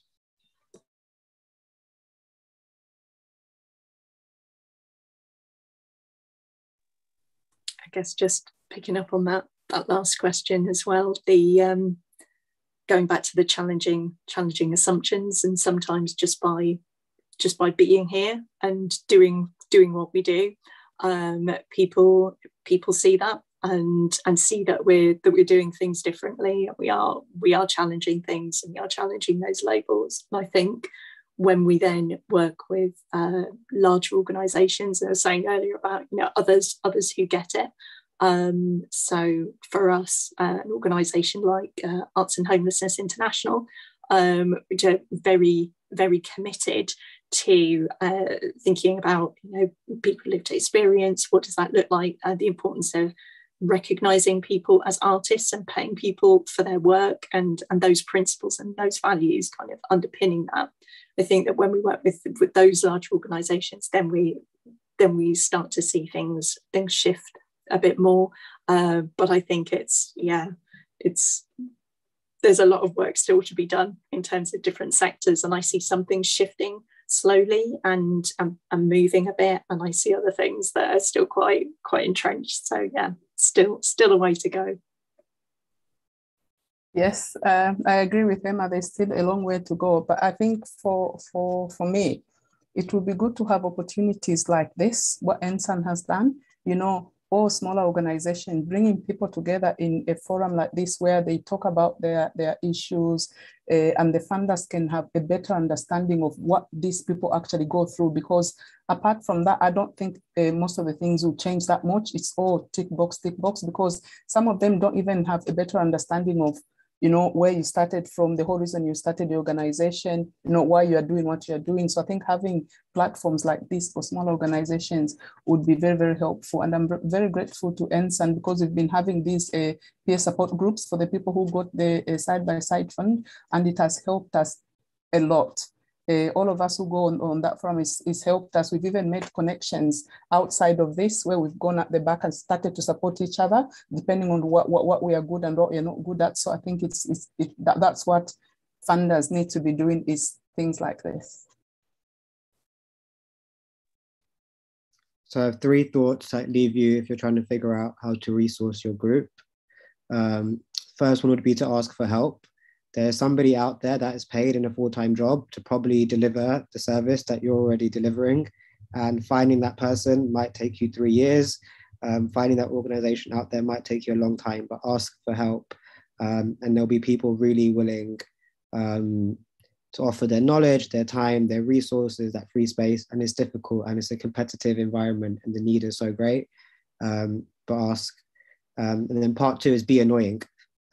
Guess just picking up on that that last question as well, the um, going back to the challenging challenging assumptions, and sometimes just by just by being here and doing doing what we do, um, people people see that and and see that we're that we're doing things differently. We are we are challenging things and we are challenging those labels and i think when we then work with uh, larger organizations and i was saying earlier about you know others others who get it. Um, so for us uh, an organization like uh, arts and homelessness international um, which are very very committed to uh, thinking about you know people lived experience what does that look like uh, the importance of recognizing people as artists and paying people for their work and and those principles and those values kind of underpinning that. I think that when we work with with those large organizations then we then we start to see things things shift a bit more. Uh, but i think it's yeah it's there's a lot of work still to be done in terms of different sectors and i see some things shifting slowly and, and and moving a bit and i see other things that are still quite quite entrenched. So yeah still still a way to go. Yes, uh, I agree with Emma. There's still a long way to go, but I think for for for me, it would be good to have opportunities like this. What NSUN has done, you know, or smaller organization bringing people together in a forum like this where they talk about their their issues uh, and the funders can have a better understanding of what these people actually go through. Because apart from that i don't think uh, most of the things will change that much. It's all tick box tick box because some of them don't even have a better understanding of you know, where you started from, the whole reason you started the organization, you know, why you are doing what you're doing. So I think having platforms like this for small organizations would be very, very helpful. And I'm very grateful to NSUN because we've been having these uh, peer support groups for the people who got the uh, side-by-side -side fund, and it has helped us a lot uh, all of us who go on, on that forum is, is helped us. We've even made connections outside of this where we've gone at the back and started to support each other depending on what, what, what we are good and what we're not good at. So I think it's, it's it, that, that's what funders need to be doing is things like this. so I have three thoughts that leave you if you're trying to figure out how to resource your group. Um, first one would be to ask for help. There's somebody out there that is paid in a full-time job to probably deliver the service that you're already delivering. And finding that person might take you three years. Um, finding that organization out there might take you a long time, but ask for help. Um, and there'll be people really willing um, to offer their knowledge, their time, their resources, that free space. And it's difficult and it's a competitive environment and the need is so great. Um, but ask. Um, and then part two is be annoying.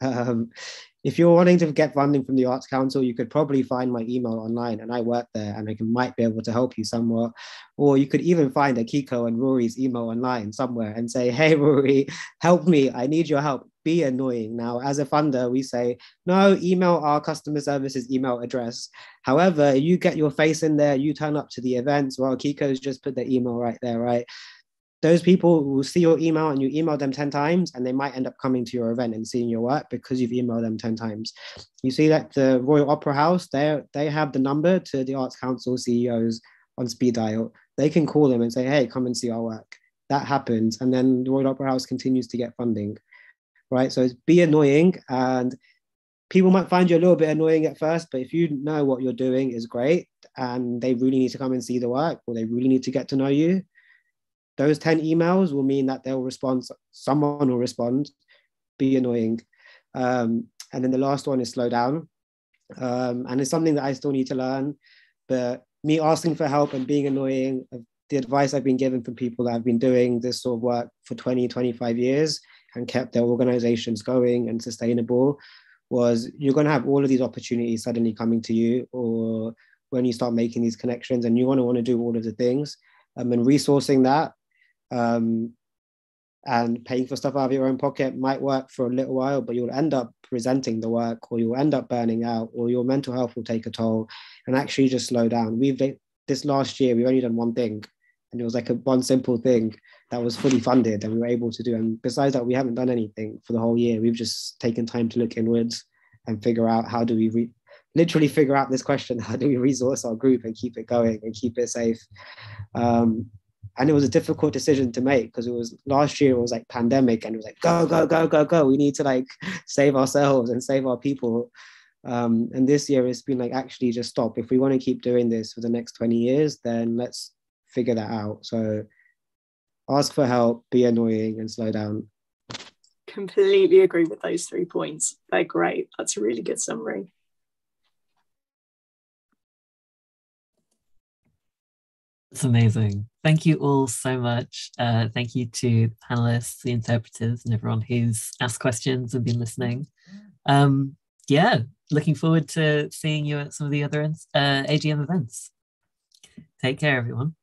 If you're wanting to get funding from the Arts Council, you could probably find my email online and I work there and I can, might be able to help you somewhat. Or you could even find Akiko and Rory's email online somewhere and say, hey, Rory, help me. I need your help be annoying. Now, as a funder, we say, no, email our customer services email address. However, you get your face in there, you turn up to the events, well, Kiko's just put the email right there, right? Those people will see your email and you email them 10 times and they might end up coming to your event and seeing your work because you've emailed them 10 times. You see that the Royal Opera House, they they have the number to the Arts Council CEOs on speed dial. They can call them and say, hey, come and see our work. That happens. And then the Royal Opera House continues to get funding right? So it's be annoying and people might find you a little bit annoying at first, but if you know what you're doing is great and they really need to come and see the work or they really need to get to know you, those 10 emails will mean that they'll respond, someone will respond, be annoying. Um, and then the last one is slow down. Um, and it's something that I still need to learn, but me asking for help and being annoying, the advice I've been given from people that have been doing this sort of work for 20, 25 years and kept their organizations going and sustainable was you're going to have all of these opportunities suddenly coming to you or when you start making these connections and you want to want to do all of the things um, and resourcing that um, and paying for stuff out of your own pocket might work for a little while but you'll end up presenting the work or you'll end up burning out or your mental health will take a toll and actually just slow down we've this last year we've only done one thing and it was like a one simple thing that was fully funded and we were able to do. And besides that, we haven't done anything for the whole year. We've just taken time to look inwards and figure out how do we re- literally figure out this question: how do we resource our group and keep it going and keep it safe? Um, and it was a difficult decision to make because it was last year it was like pandemic and it was like go go go go go we need to like save ourselves and save our people um, and this year it's been like actually just stop if we want to keep doing this for the next 20 years then let's figure that out so ask for help, be annoying, and slow down. Completely agree with those three points. They're great. That's a really good summary. It's amazing. Thank you all so much. Uh, thank you to the panelists, the interpreters, and everyone who's asked questions and been listening. Um, yeah, looking forward to seeing you at some of the other uh, AGM events. Take care, everyone.